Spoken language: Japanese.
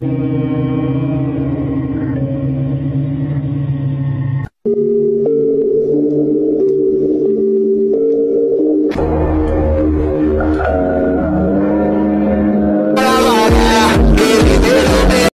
した。